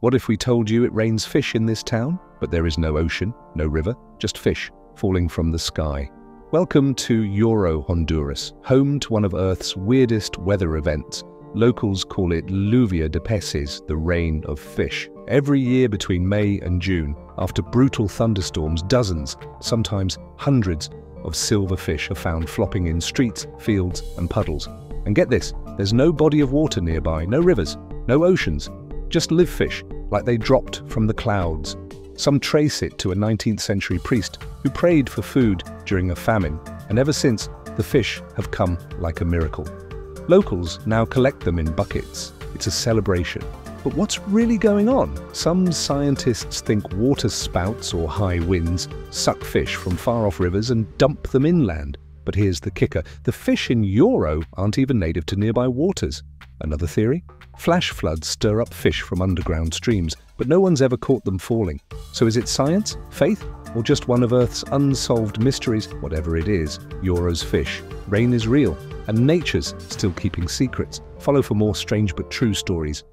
What if we told you it rains fish in this town, but there is no ocean, no river, just fish falling from the sky? Welcome to Yoro Honduras, home to one of Earth's weirdest weather events. Locals call it Lluvia de Peces, the rain of fish. Every year between May and June, after brutal thunderstorms, dozens, sometimes hundreds, of silver fish are found flopping in streets, fields, and puddles. And get this, there's no body of water nearby, no rivers, no oceans, just live fish, like they dropped from the clouds. Some trace it to a 19th century priest who prayed for food during a famine, and ever since, the fish have come like a miracle. Locals now collect them in buckets. It's a celebration. But what's really going on? Some scientists think water spouts or high winds suck fish from far off rivers and dump them inland. But here's the kicker the fish in Yoro aren't even native to nearby waters. Another theory? Flash floods stir up fish from underground streams, but no one's ever caught them falling. So is it science, faith, or just one of Earth's unsolved mysteries? Whatever it is, Yoro's fish. Rain is real, and nature's still keeping secrets. Follow for more strange but true stories